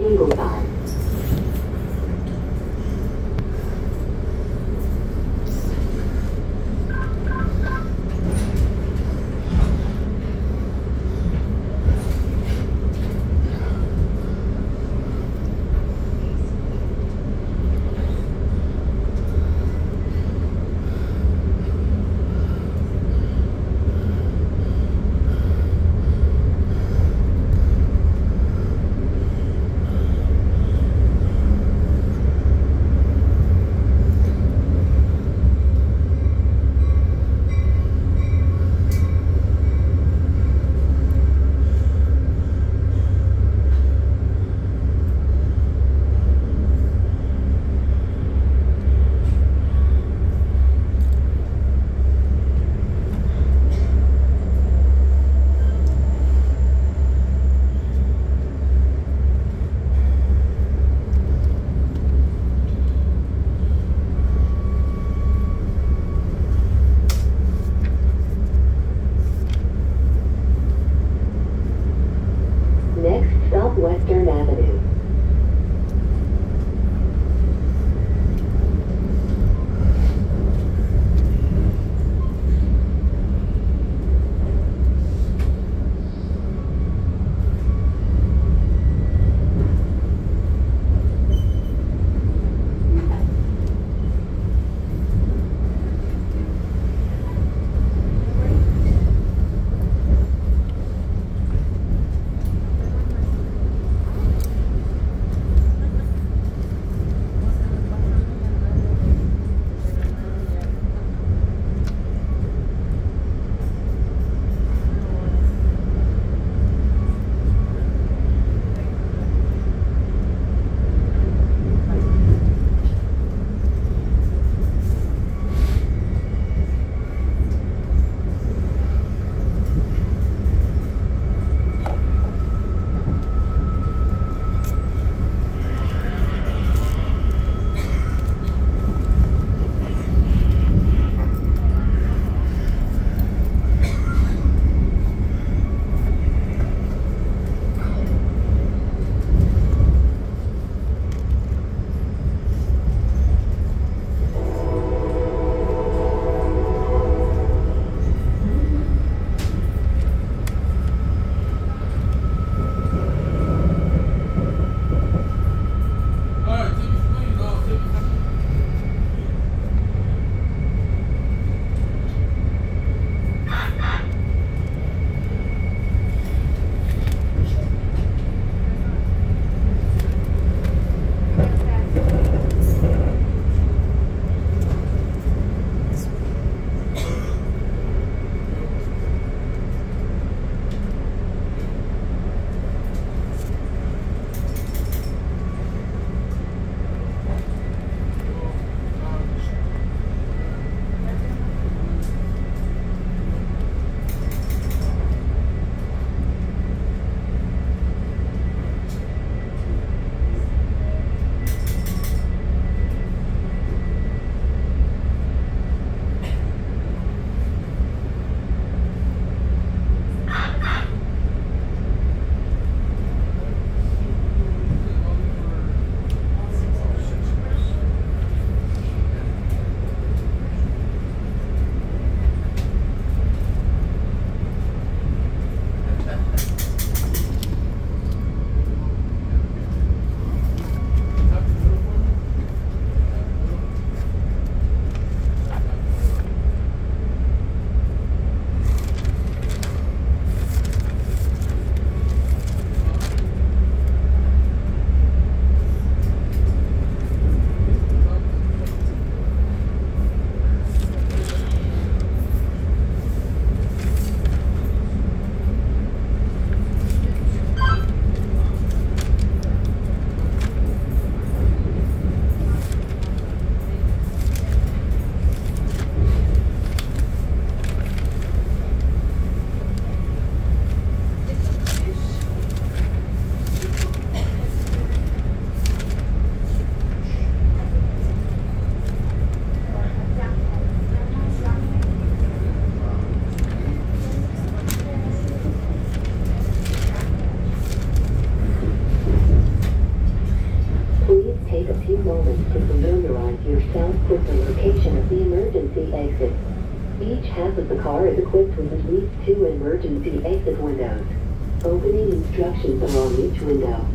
英国版 Next stop Western Avenue. With the location of the emergency exit. Each half of the car is equipped with at least two emergency exit windows. Opening instructions are on each window.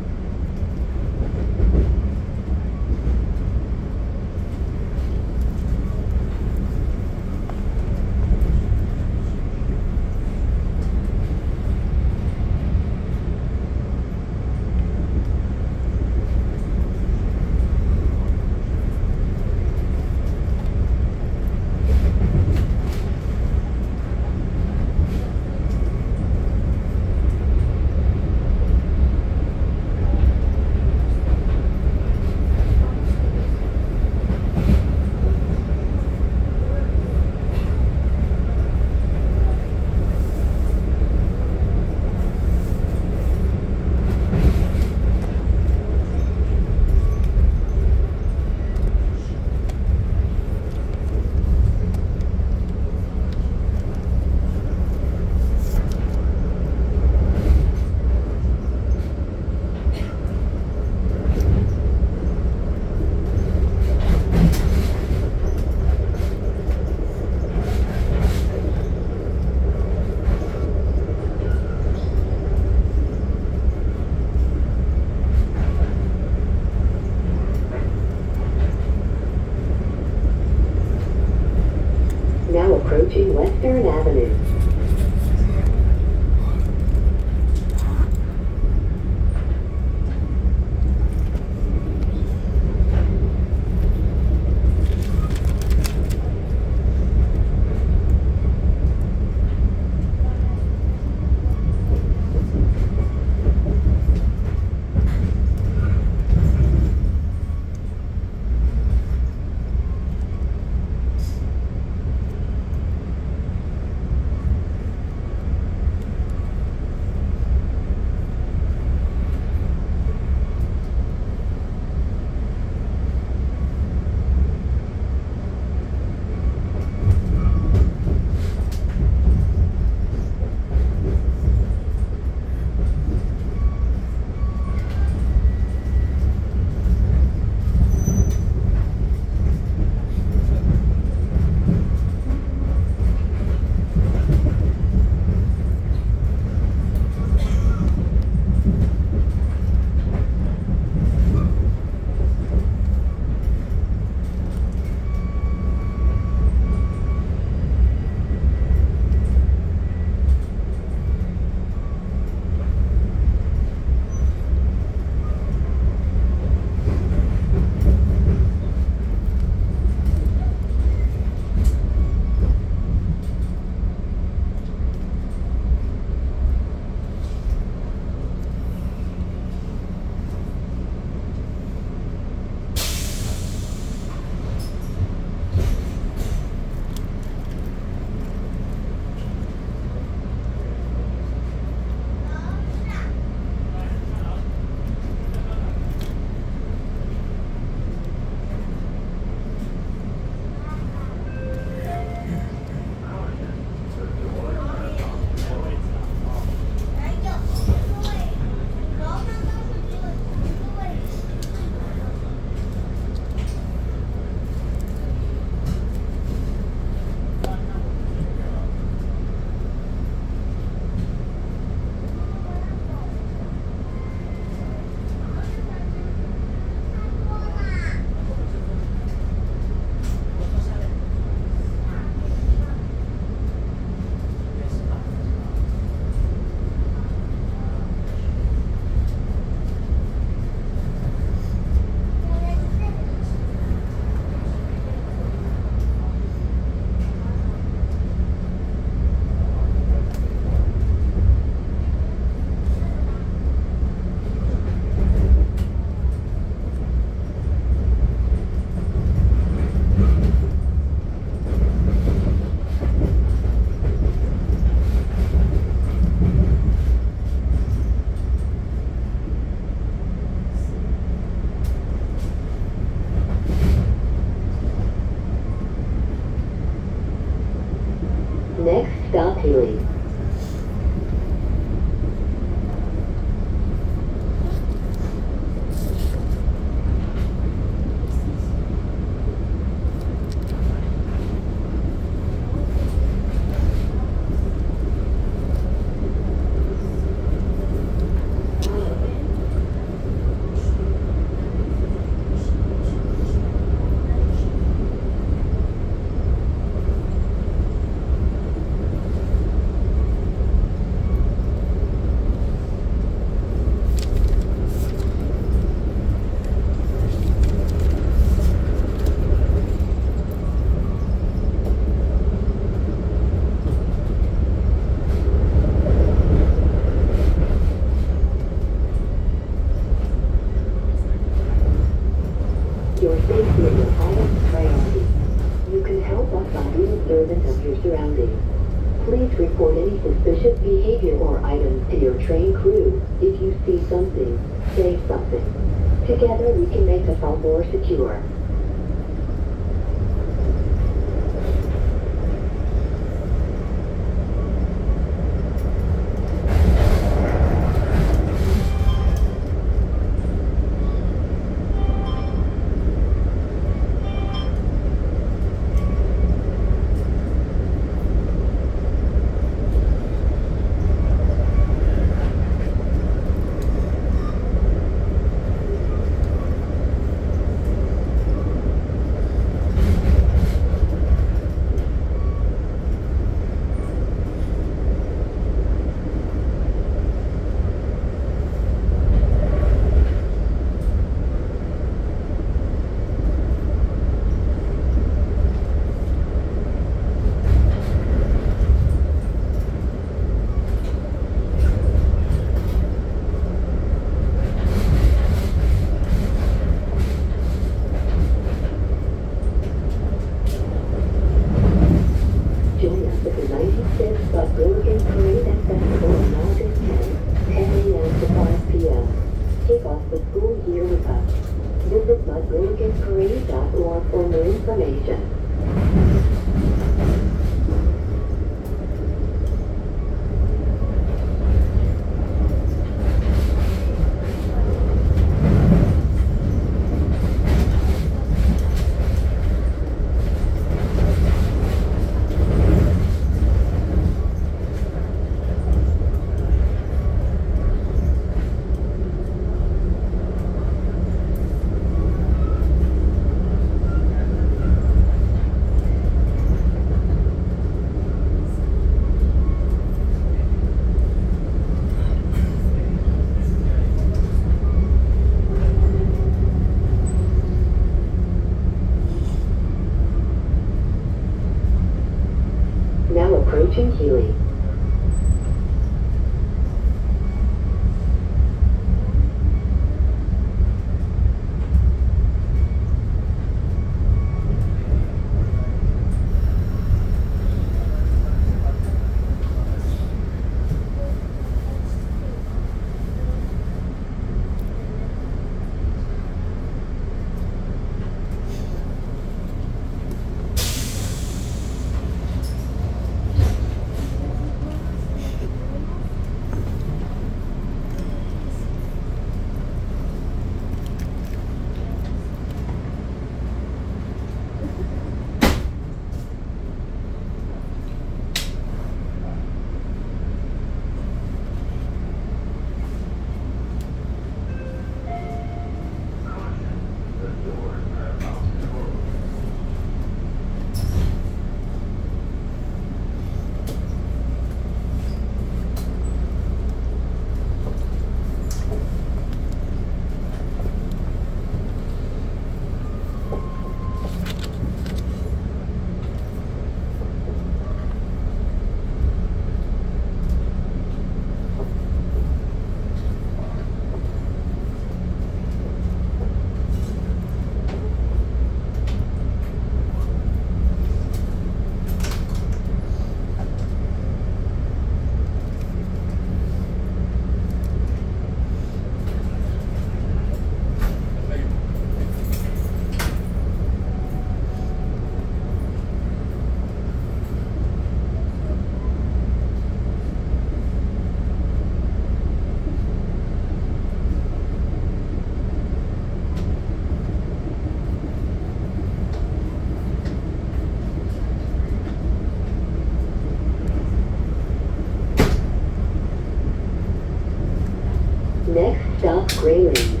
Grayland.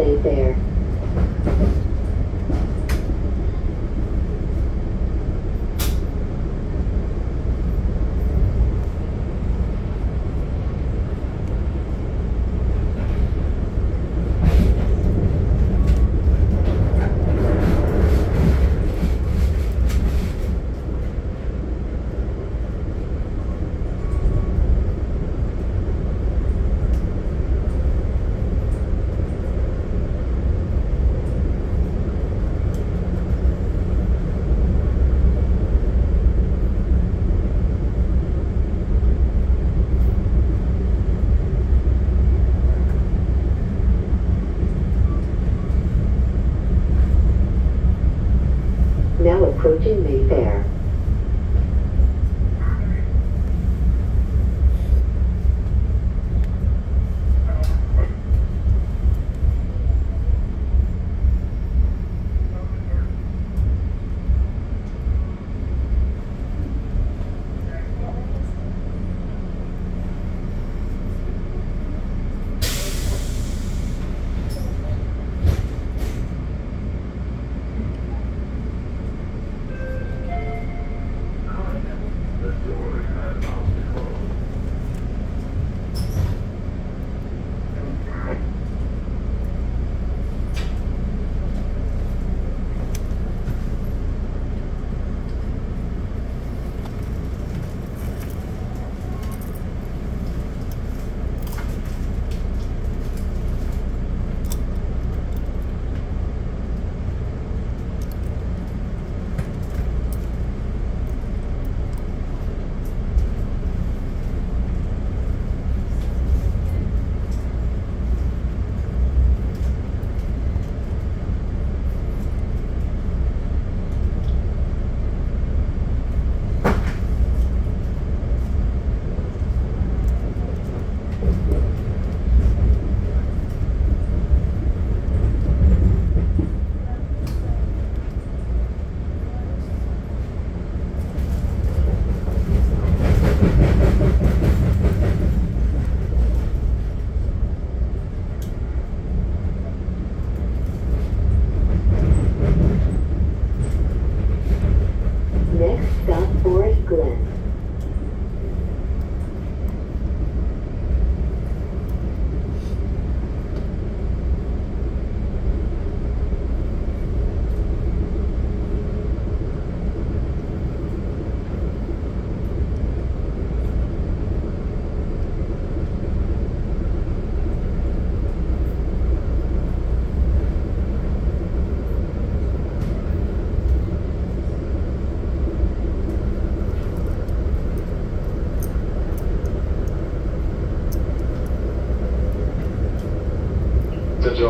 At Mayfair.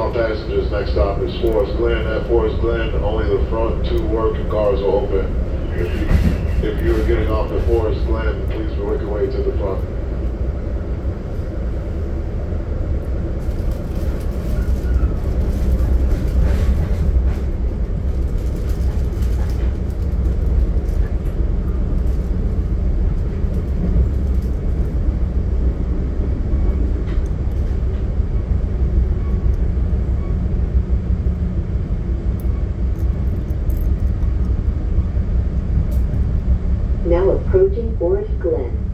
All passengers, next stop is Forest Glen. At Forest Glen, only the front two working cars are open. If, you, if you're getting off at Forest Glen, please work your way to the front. Now approaching Forest Glen.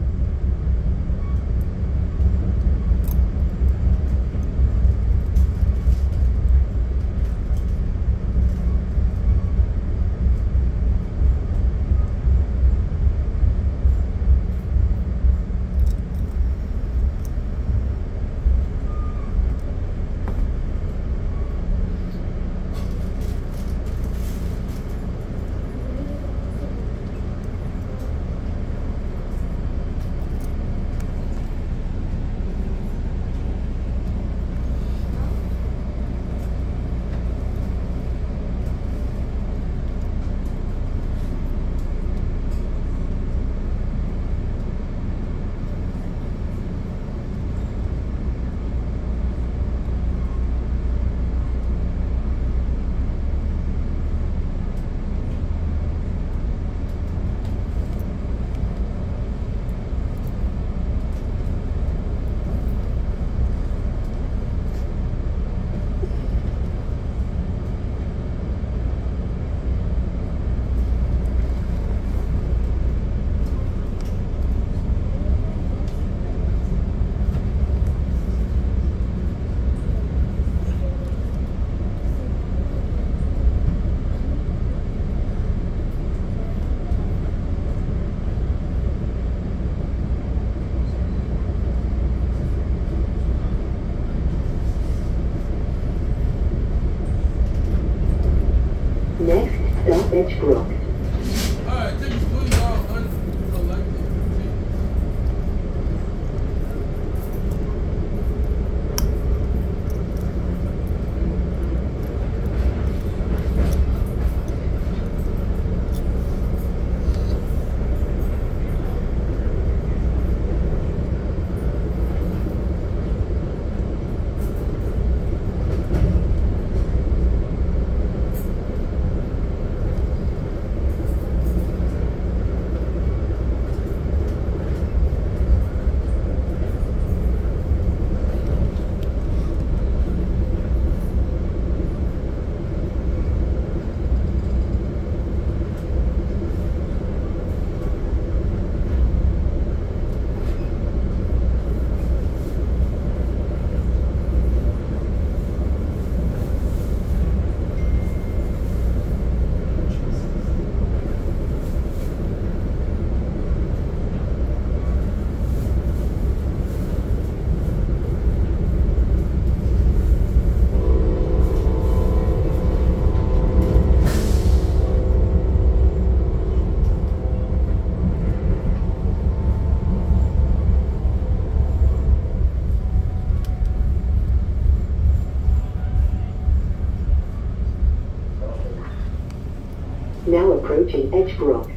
Approaching Edgebrook.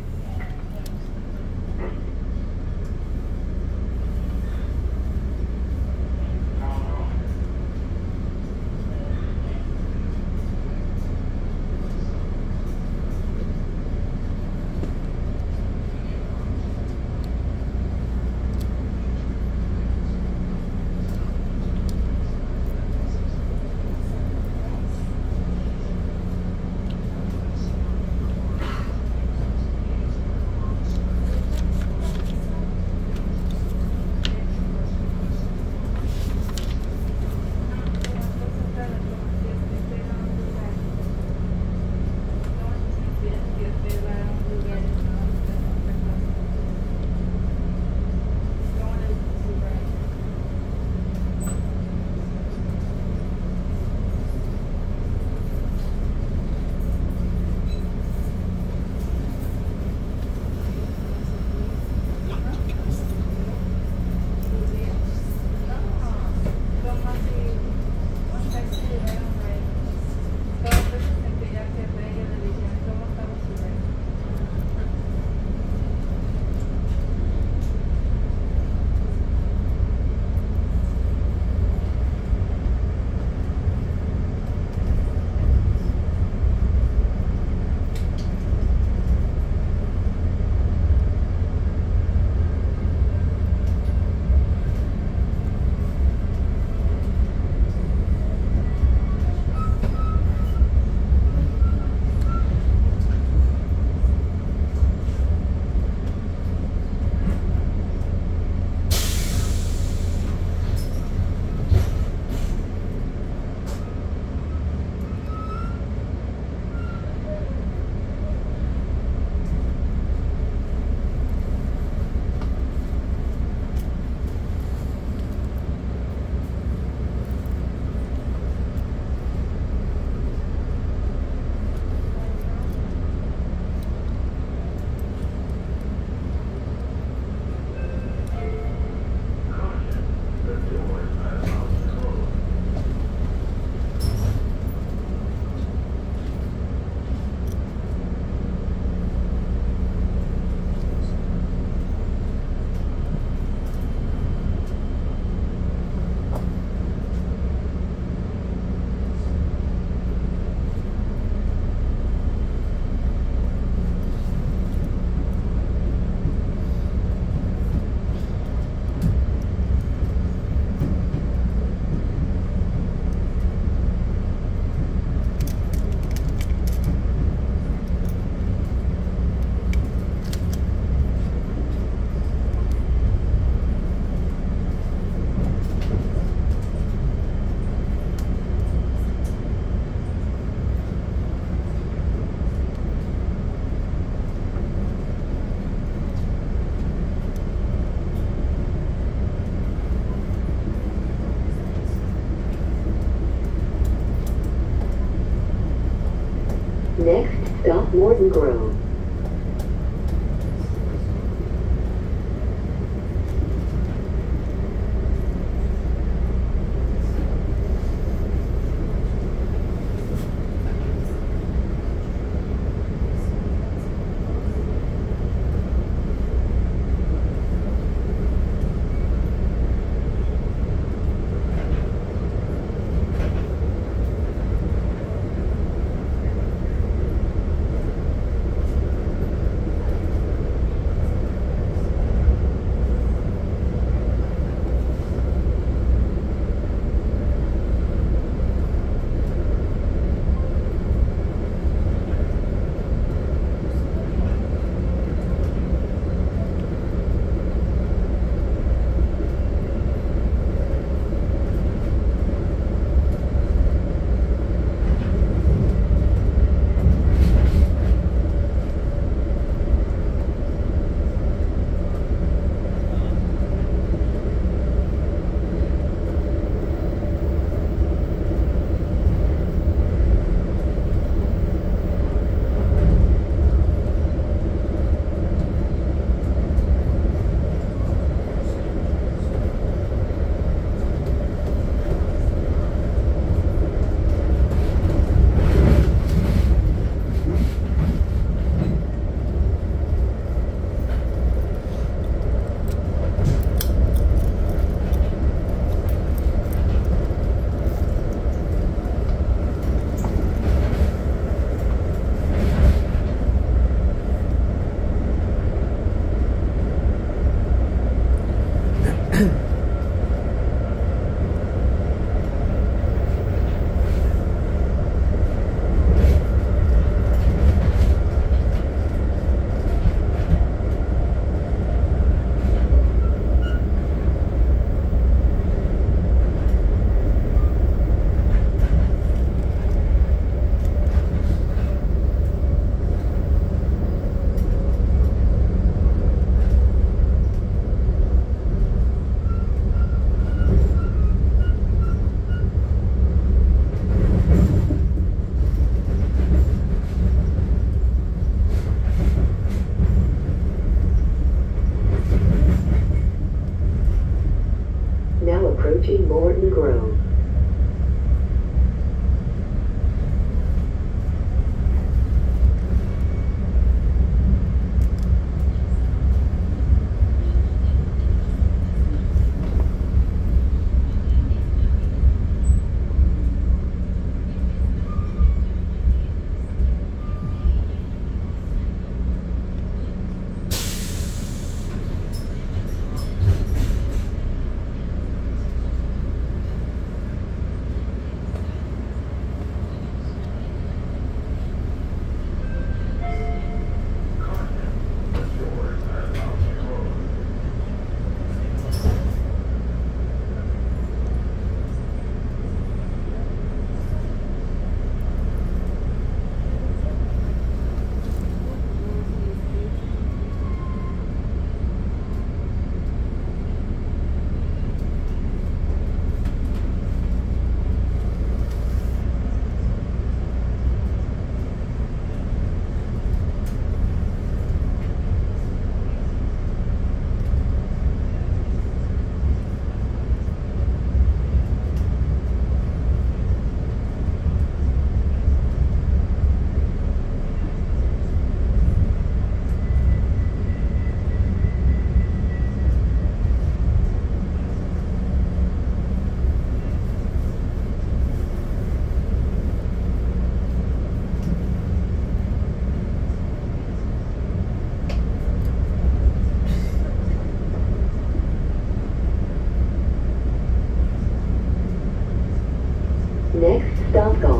Stop Golf.